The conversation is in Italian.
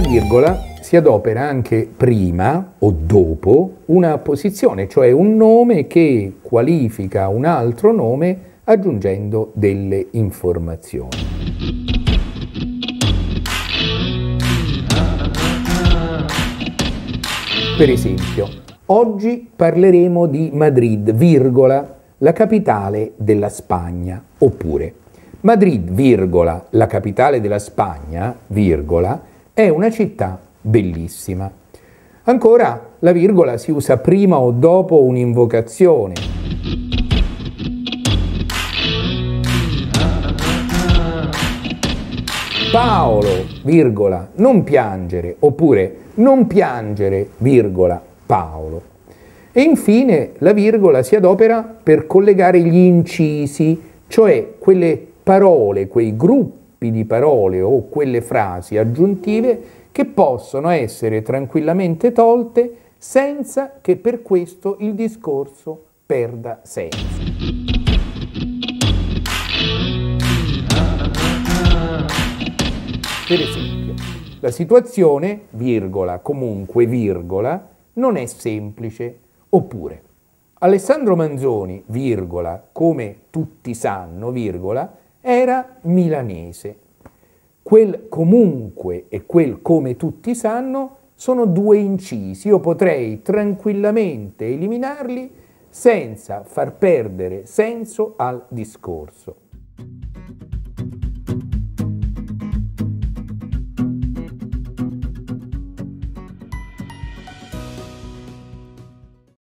virgola si adopera anche prima o dopo una posizione, cioè un nome che qualifica un altro nome aggiungendo delle informazioni. Per esempio, oggi parleremo di Madrid, virgola, la capitale della Spagna, oppure Madrid, virgola, la capitale della Spagna, virgola, è una città bellissima. Ancora, la virgola si usa prima o dopo un'invocazione. Paolo, virgola, non piangere, oppure non piangere, virgola, Paolo. E infine la virgola si adopera per collegare gli incisi, cioè quelle parole, quei gruppi di parole o quelle frasi aggiuntive che possono essere tranquillamente tolte senza che per questo il discorso perda senso. Per esempio, la situazione, virgola, comunque virgola, non è semplice, oppure Alessandro Manzoni, virgola, come tutti sanno, virgola, era milanese. Quel comunque e quel come tutti sanno sono due incisi. Io potrei tranquillamente eliminarli senza far perdere senso al discorso.